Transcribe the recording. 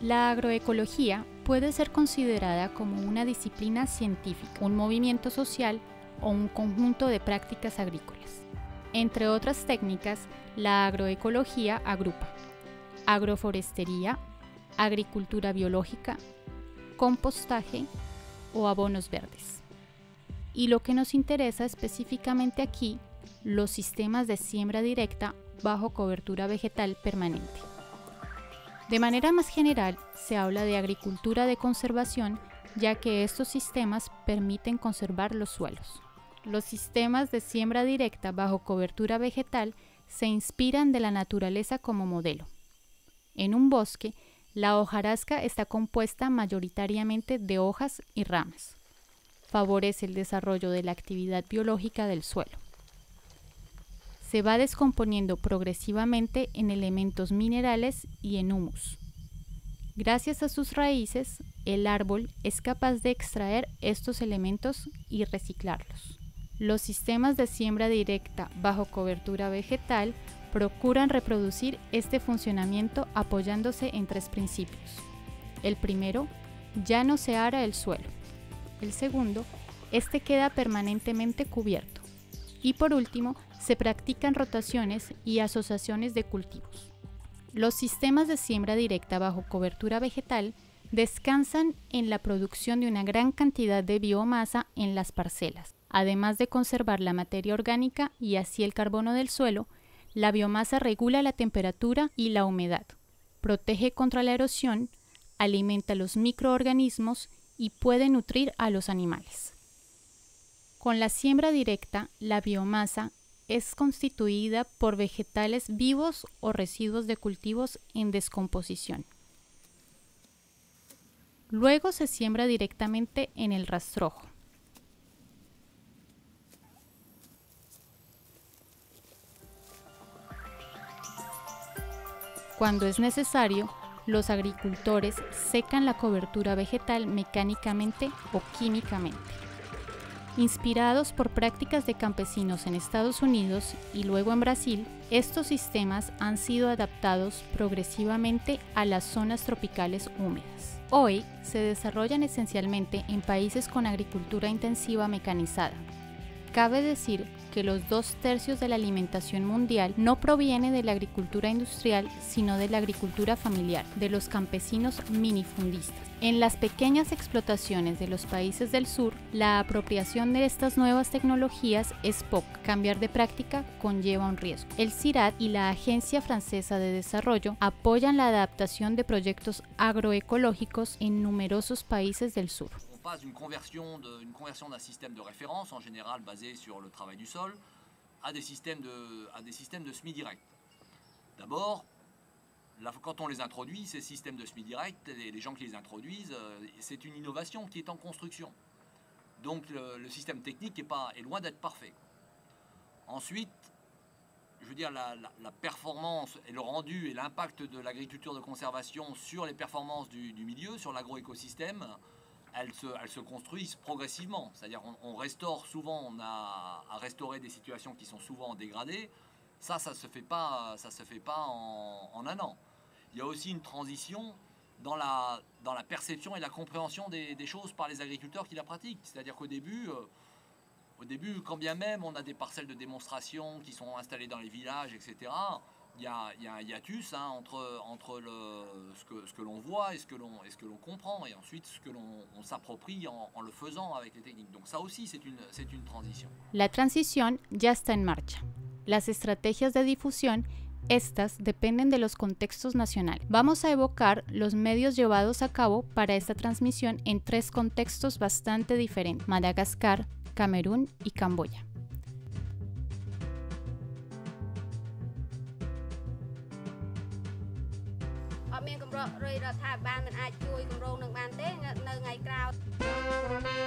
La agroecología puede ser considerada como una disciplina científica, un movimiento social o un conjunto de prácticas agrícolas. Entre otras técnicas, la agroecología agrupa agroforestería, agricultura biológica, compostaje o abonos verdes. Y lo que nos interesa específicamente aquí, los sistemas de siembra directa bajo cobertura vegetal permanente. De manera más general, se habla de agricultura de conservación, ya que estos sistemas permiten conservar los suelos. Los sistemas de siembra directa bajo cobertura vegetal se inspiran de la naturaleza como modelo. En un bosque, la hojarasca está compuesta mayoritariamente de hojas y ramas. Favorece el desarrollo de la actividad biológica del suelo. Se va descomponiendo progresivamente en elementos minerales y en humus. Gracias a sus raíces, el árbol es capaz de extraer estos elementos y reciclarlos. Los sistemas de siembra directa bajo cobertura vegetal procuran reproducir este funcionamiento apoyándose en tres principios. El primero, ya no se ara el suelo. El segundo, este queda permanentemente cubierto. Y por último, se practican rotaciones y asociaciones de cultivos. Los sistemas de siembra directa bajo cobertura vegetal descansan en la producción de una gran cantidad de biomasa en las parcelas. Además de conservar la materia orgánica y así el carbono del suelo, la biomasa regula la temperatura y la humedad, protege contra la erosión, alimenta los microorganismos y puede nutrir a los animales. Con la siembra directa, la biomasa es constituida por vegetales vivos o residuos de cultivos en descomposición. Luego se siembra directamente en el rastrojo. Cuando es necesario, los agricultores secan la cobertura vegetal mecánicamente o químicamente. Inspirados por prácticas de campesinos en Estados Unidos y luego en Brasil, estos sistemas han sido adaptados progresivamente a las zonas tropicales húmedas. Hoy se desarrollan esencialmente en países con agricultura intensiva mecanizada, Cabe decir que los dos tercios de la alimentación mundial no proviene de la agricultura industrial, sino de la agricultura familiar, de los campesinos minifundistas. En las pequeñas explotaciones de los países del sur, la apropiación de estas nuevas tecnologías es poca. Cambiar de práctica conlleva un riesgo. El CIRAD y la Agencia Francesa de Desarrollo apoyan la adaptación de proyectos agroecológicos en numerosos países del sur. Passe d'une conversion d'un système de référence, en général basé sur le travail du sol, à des systèmes de, à des systèmes de semi-direct. D'abord, quand on les introduit, ces systèmes de semi-direct, les, les gens qui les introduisent, euh, c'est une innovation qui est en construction. Donc le, système technique est loin d'être parfait. Ensuite, je veux dire, la, performance et le rendu et l'impact de l'agriculture de conservation sur les performances du, du milieu, sur l'agroécosystème, elles se, construisent progressivement. C'est-à-dire on, restaure souvent, on a à restaurer des situations qui sont souvent dégradées. Ça, ça ne se fait pas, ça se fait pas en, un an. Il y a aussi une transition dans la, perception et la compréhension des, choses par les agriculteurs qui la pratiquent. C'est-à-dire qu'au début, euh, au début, quand bien même on a des parcelles de démonstration qui sont installées dans les villages, etc., y y a, un hiatus hein, entre, entre le, ce que, ce que l'on voit et ce que l'on comprend, et ensuite ce que l'on s'approprie en, en, le faisant avec les techniques. Donc ça aussi, c'est une, une transition. La transición ya está en marcha. Las estrategias de difusión Estas dependen de los contextos nacionales. Vamos a evocar los medios llevados a cabo para esta transmisión en tres contextos bastante diferentes, Madagascar, Camerún y Camboya. អត់មានកម្រិតរដ្ឋាភិបាលមិនអាចជួយគម្រោងនឹងបានទេនៅថ្ងៃក្រោយ